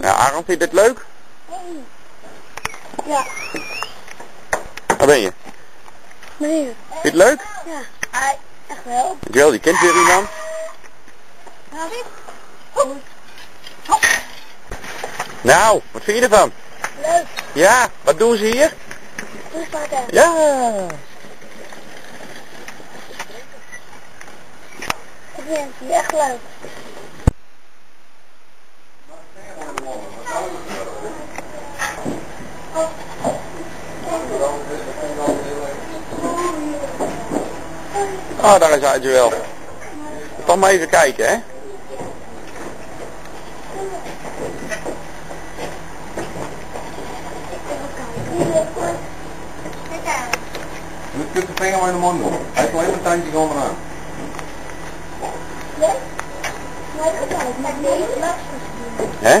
Ja, Aaron, vind je dit leuk? Ja, Waar ben je? meneer. Vind je het leuk? Ja, echt wel. Wel, je kent weer iemand. Nou, wat vind je ervan? Leuk. Ja, wat doen ze hier? Toespraken. Ja. Ik vind het echt leuk. Oh, daar is hij wel. Toch maar even kijken, hè? Je kunt de vinger maar in de mond doen. Hij heeft alleen een tandje gewoon eraan. Nee?